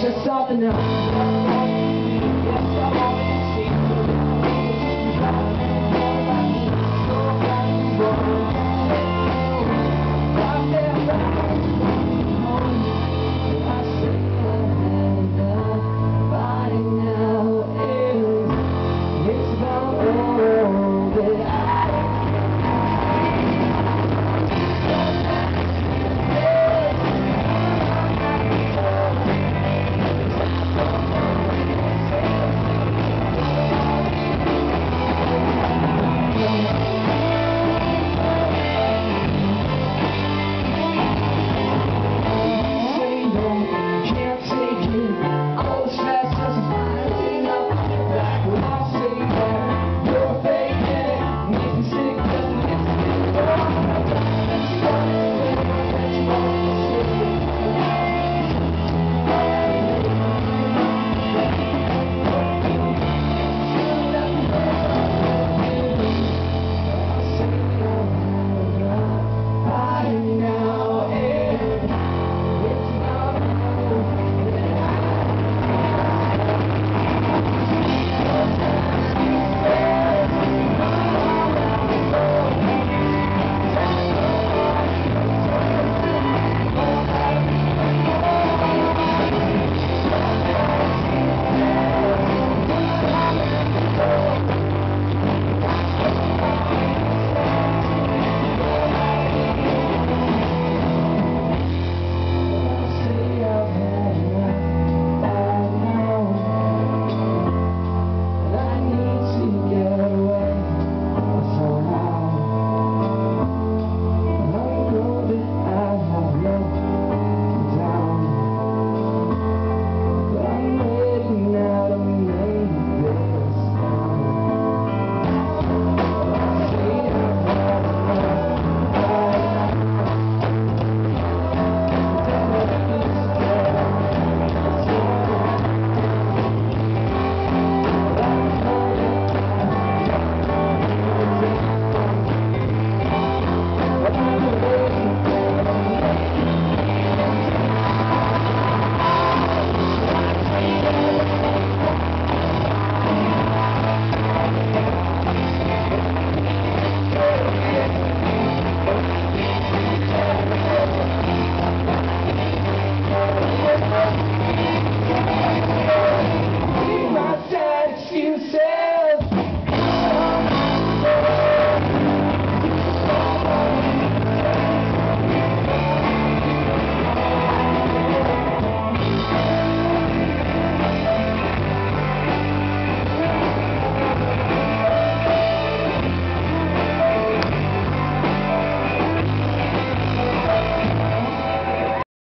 Just something else.